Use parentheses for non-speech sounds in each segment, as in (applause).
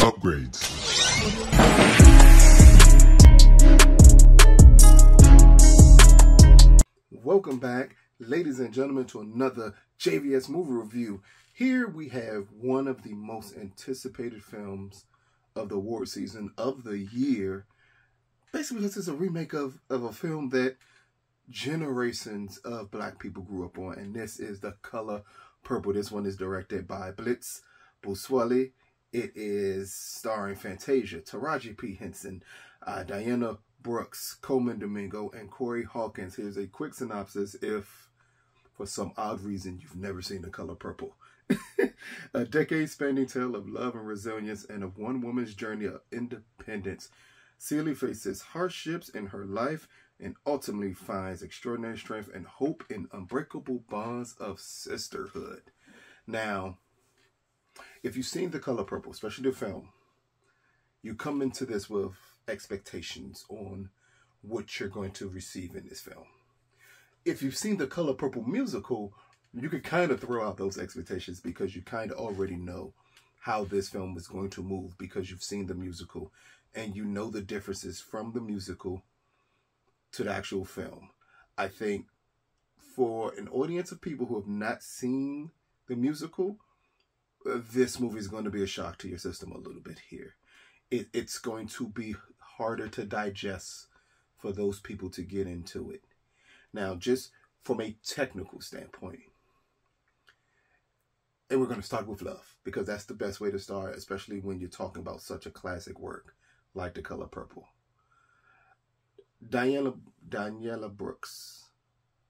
Upgrades. Welcome back, ladies and gentlemen, to another JVS movie review. Here we have one of the most anticipated films of the award season of the year. Basically, this is a remake of, of a film that generations of black people grew up on, and this is The Color Purple. This one is directed by Blitz Bazawule. It is starring Fantasia, Taraji P. Henson, uh, Diana Brooks, Colman Domingo, and Corey Hawkins. Here's a quick synopsis if, for some odd reason, you've never seen The Color Purple. (laughs) a decade-spanning tale of love and resilience and of one woman's journey of independence. Celie faces hardships in her life and ultimately finds extraordinary strength and hope in unbreakable bonds of sisterhood. Now, if you've seen The Color Purple, especially the film, you come into this with expectations on what you're going to receive in this film. If you've seen The Color Purple musical, you can kind of throw out those expectations because you kind of already know how this film is going to move because you've seen the musical and you know the differences from the musical to the actual film. I think for an audience of people who have not seen the musical, this movie is going to be a shock to your system a little bit here. It, it's going to be harder to digest for those people to get into it. Now, just from a technical standpoint, and we're going to start with love because that's the best way to start, especially when you're talking about such a classic work like The Color Purple. Diana Danielle Brooks,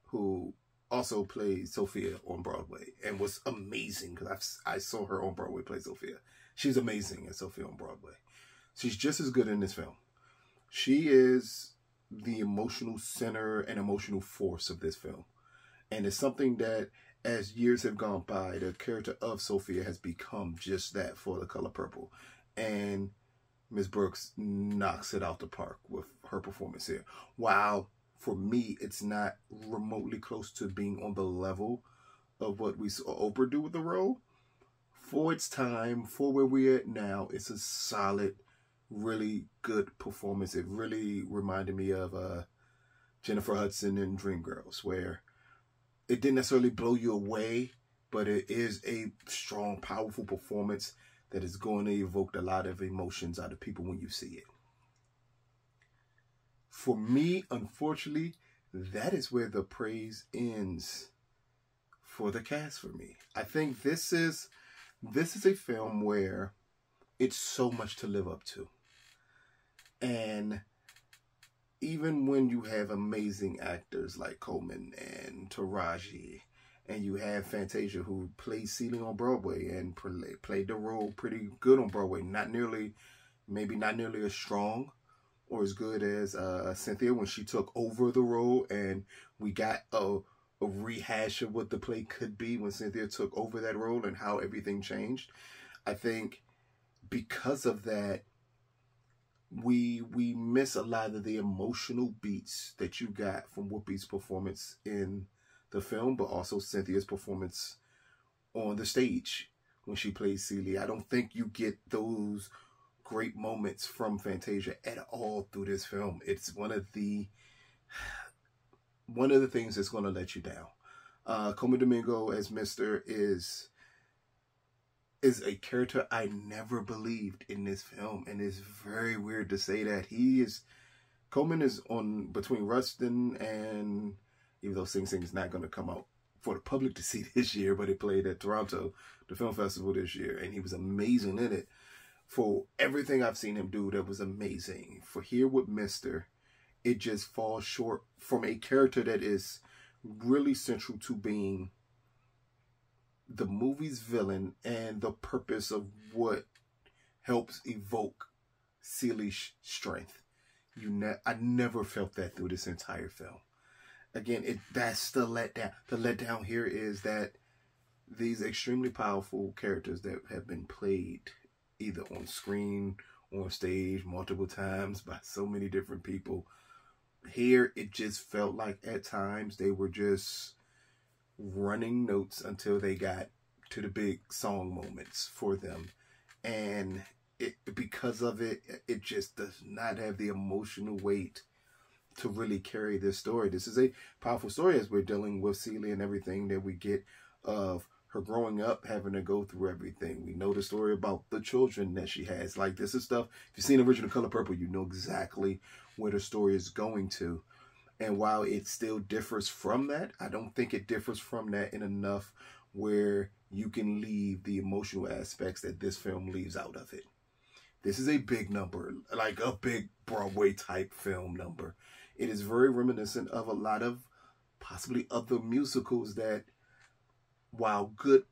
who also played Sophia on Broadway and was amazing because I saw her on Broadway play Sophia. She's amazing as Sophia on Broadway. She's just as good in this film. She is the emotional center and emotional force of this film. And it's something that as years have gone by, the character of Sophia has become just that for the color purple. And Ms. Brooks knocks it out the park with her performance here. While for me, it's not remotely close to being on the level of what we saw Oprah do with the role. For its time, for where we're at now, it's a solid, really good performance. It really reminded me of uh, Jennifer Hudson in Dreamgirls, where it didn't necessarily blow you away, but it is a strong, powerful performance that is going to evoke a lot of emotions out of people when you see it. For me, unfortunately, that is where the praise ends for the cast for me. I think this is this is a film where it's so much to live up to. And even when you have amazing actors like Colman and Taraji, and you have Fantasia who played Celie on Broadway and played the role pretty good on Broadway. Not nearly, maybe not nearly as strong or as good as uh, Cynthia when she took over the role, and we got a, a rehash of what the play could be when Cynthia took over that role and how everything changed. I think because of that, we we miss a lot of the emotional beats that you got from Whoopi's performance in the film, but also Cynthia's performance on the stage when she plays Celie. I don't think you get those great moments from Fantasia at all through this film. It's one of the one of the things that's going to let you down. Uh, Colman Domingo as Mister is is a character I never believed in this film, and it's very weird to say that he is. Colman is on between Rustin and even though Sing Sing is not going to come out for the public to see (laughs) this year, but it played at Toronto, the film festival this year, and he was amazing in it. For everything I've seen him do, that was amazing. For here with Mister, it just falls short from a character that is really central to being the movie's villain and the purpose of what helps evoke Celie's strength. You ne- I never felt that through this entire film. Again, it that's the letdown. The letdown here is that these extremely powerful characters that have been played either on screen, or on stage, multiple times by so many different people. Here, it just felt like at times they were just running notes until they got to the big song moments for them. and it because of it, it just does not have the emotional weight to really carry this story. This is a powerful story as we're dealing with Celie and everything that we get of her growing up, having to go through everything. We know the story about the children that she has. Like this is stuff. If you've seen original Color Purple, you know exactly where the story is going to. And while it still differs from that, I don't think it differs from that in enough where you can leave the emotional aspects that this film leaves out of it. This is a big number, like a big Broadway type film number. It is very reminiscent of a lot of possibly other musicals that, while good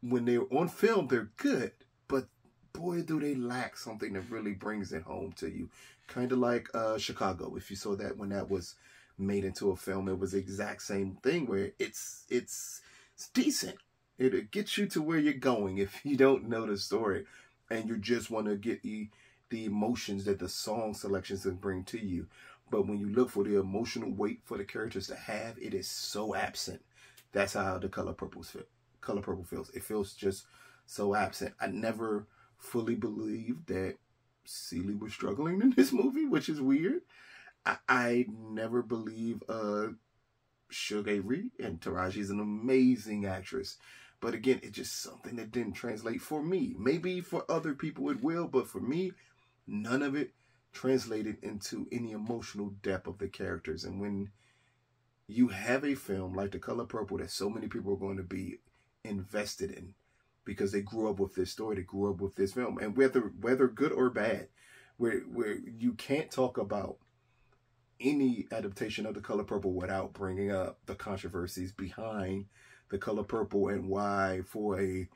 when they're on film, they're good, but boy, do they lack something that really brings it home to you. Kind of like uh, Chicago, if you saw that when that was made into a film, it was the exact same thing where it's it's it's decent. It, gets you to where you're going if you don't know the story and you just want to get the, the emotions that the song selections can bring to you. But when you look for the emotional weight for the characters to have, it is so absent. That's how the color purple feel. Color purple feels. It feels just so absent. I never fully believed that Celie was struggling in this movie, which is weird. I, I never believe uh Shug Avery and Taraji is an amazing actress. But again, it's just something that didn't translate for me. Maybe for other people it will, but for me, none of it translated into any emotional depth of the characters. And when you have a film like The Color Purple that so many people are going to be invested in because they grew up with this story, they grew up with this film, and whether whether good or bad, where where you can't talk about any adaptation of The Color Purple without bringing up the controversies behind The Color Purple and why for a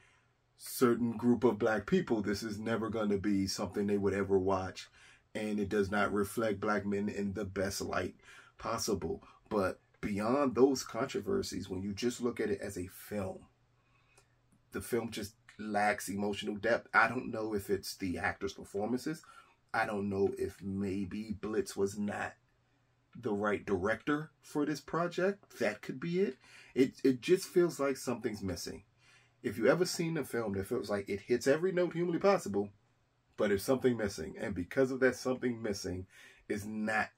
certain group of black people this is never going to be something they would ever watch. And it does not reflect black men in the best light possible. But beyond those controversies when you just look at it as a film the film just lacks emotional depth i don't know if it's the actors performances i don't know if maybe blitz was not the right director for this project. That could be it. It it just feels like something's missing. If you ever seen a film that feels like it hits every note humanly possible, but there's something missing, and because of that something missing, is not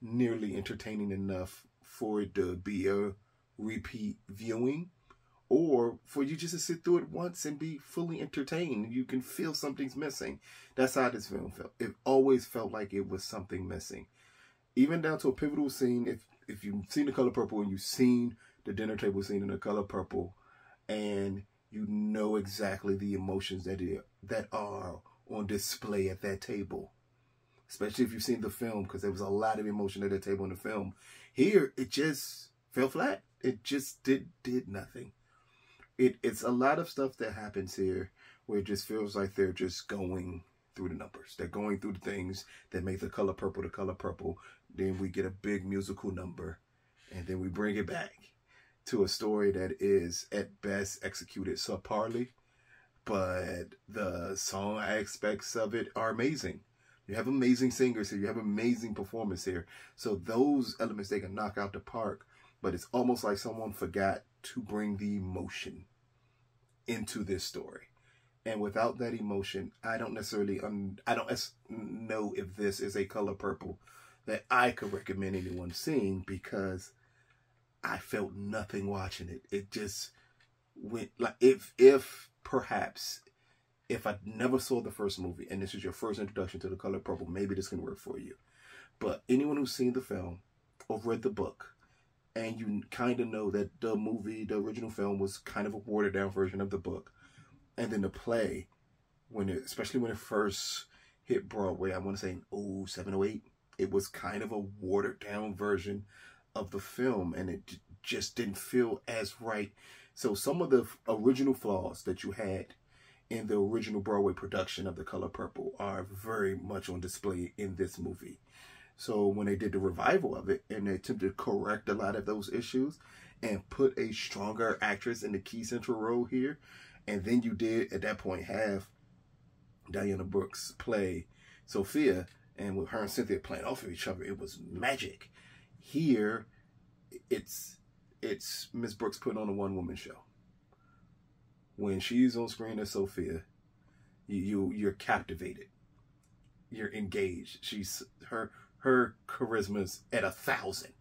nearly entertaining enough for it to be a repeat viewing, or for you just to sit through it once and be fully entertained. You can feel something's missing. That's how this film felt. It always felt like it was something missing even down to a pivotal scene. If if you've seen the color purple and you've seen the dinner table scene in the color purple, and you know exactly the emotions that it, that are on display at that table, especially if you've seen the film, because there was a lot of emotion at that table in the film. Here, it just fell flat. It just did did nothing. It it's a lot of stuff that happens here where it just feels like they're just going through the numbers. They're going through the things that make the color purple the color purple. Then we get a big musical number, and then we bring it back to a story that is at best executed subparly, but the song aspects of it are amazing. You have amazing singers here. You have amazing performance here. So those elements they can knock out the park. But it's almost like someone forgot to bring the emotion into this story. And without that emotion, I don't necessarily un- I don't know if this is a color purple that I could recommend anyone seeing because I felt nothing watching it. It just went like if if perhaps if I never saw the first movie and this is your first introduction to the color purple, maybe this can work for you. But anyone who's seen the film or read the book and you kind of know that the movie, the original film was kind of a watered down version of the book and then the play when it especially when it first hit Broadway, I want to say in 07, 08, it was kind of a watered down version of the film and it just didn't feel as right. So some of the original flaws that you had in the original Broadway production of The Color Purple are very much on display in this movie. So when they did the revival of it and they attempted to correct a lot of those issues and put a stronger actress in the key central role here, and then you did at that point have Diana Brooks play Sophia, and with her and Cynthia playing off of each other, it was magic. Here, it's it's Miss Brooks putting on a one woman show. When she's on screen as Sophia, you, you you're captivated. You're engaged. She's her her charisma's at a thousand.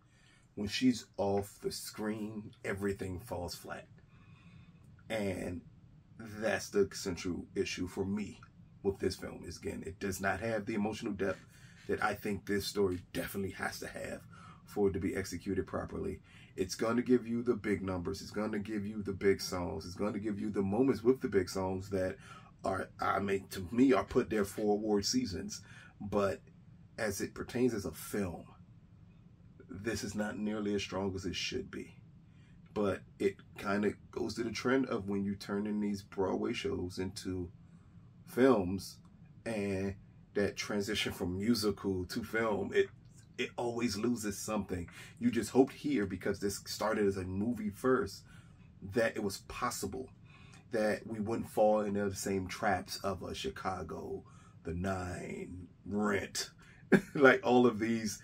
When she's off the screen, everything falls flat. And that's the central issue for me with this film is again, it does not have the emotional depth that I think this story definitely has to have for it to be executed properly. It's going to give you the big numbers. It's going to give you the big songs. It's going to give you the moments with the big songs that are, I mean, to me, are put there for award seasons. But as it pertains as a film, this is not nearly as strong as it should be. But it kind of goes to the trend of when you turn in these Broadway shows into films and that transition from musical to film, it it always loses something. You just hoped here because this started as a movie first that it was possible that we wouldn't fall into the same traps of a Chicago, The Nine, Rent, (laughs) like all of these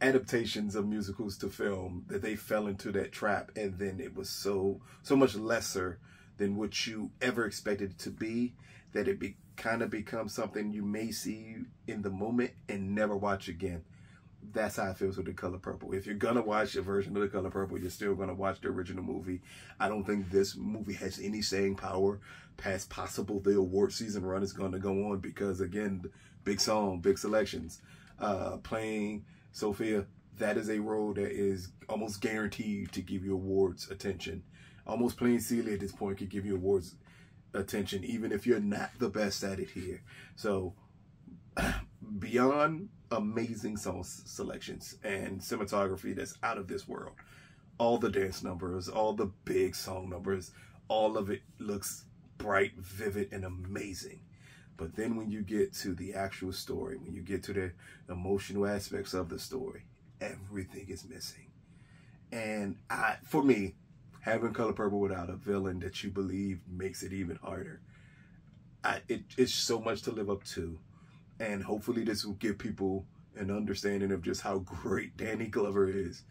adaptations of musicals to film that they fell into that trap and then it was so so much lesser than what you ever expected it to be that it be kind of becomes something you may see in the moment and never watch again. That's how it feels with the color purple. If you're gonna watch a version of the color purple you're still gonna watch the original movie. I don't think this movie has any saying power past possible the award season run is going to go on because again big song big selections. Uh playing Sophia, that is a role that is almost guaranteed to give you awards attention. Almost playing Celie at this point could give you awards attention, even if you're not the best at it here. So, (clears throat) beyond amazing song selections and cinematography that's out of this world, all the dance numbers, all the big song numbers, all of it looks bright, vivid, and amazing. But then when you get to the actual story, when you get to the emotional aspects of the story, everything is missing. And I, for me, having Color Purple without a villain that you believe makes it even harder. I, it, it's so much to live up to. And hopefully this will give people an understanding of just how great (laughs) Danny Glover is.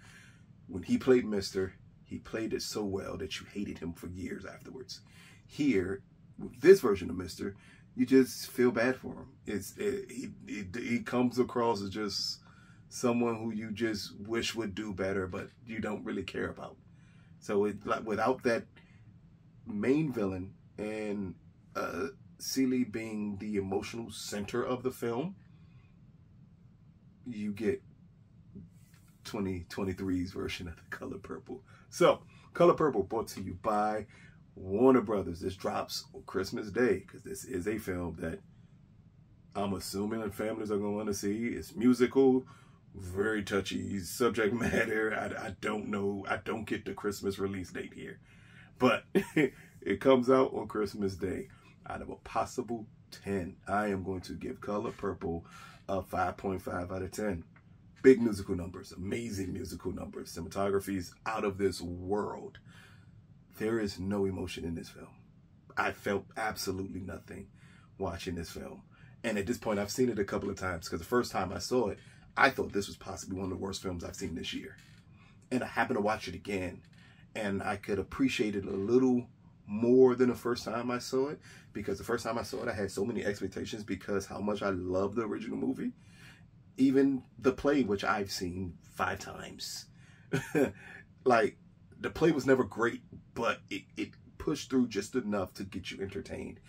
When he played Mister, he played it so well that you hated him for years afterwards. Here, with this version of Mister, you just feel bad for him. It's it, he, he he comes across as just someone who you just wish would do better, but you don't really care about. So it like without that main villain and uh, being the emotional center of the film, you get 2023's version of the Color Purple. So, Color Purple brought to you by Warner Brothers. This drops on Christmas Day because this is a film that I'm assuming that families are going to see. It's musical, very touchy subject (laughs) matter. I, I don't know. I don't get the Christmas release date here, but (laughs) it comes out on Christmas Day. Out of a possible 10, I am going to give Color Purple a 5.5 out of 10. Big musical numbers, amazing musical numbers. Cinematography is out of this world. There is no emotion in this film. I felt absolutely nothing watching this film. And at this point, I've seen it a couple of times because the first time I saw it, I thought this was possibly one of the worst films I've seen this year. And I happened to watch it again, and I could appreciate it a little more than the first time I saw it because the first time I saw it, I had so many expectations because how much I love the original movie. Even the play, which I've seen five times. (laughs) like, the play was never great, but it, it pushed through just enough to get you entertained.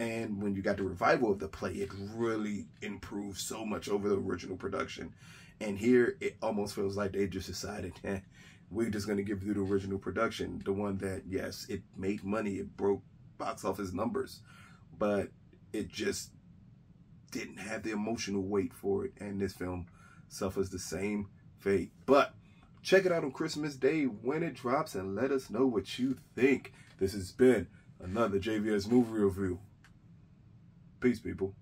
And when you got the revival of the play, it really improved so much over the original production. And here, it almost feels like they just decided, (laughs) eh, we're just going to give you the original production, the one that, yes, it made money, it broke box office numbers, but it just didn't have the emotional weight for it. And this film suffers the same fate. But Check it out on Christmas Day when it drops and let us know what you think. This has been another JVS movie review. Peace, people.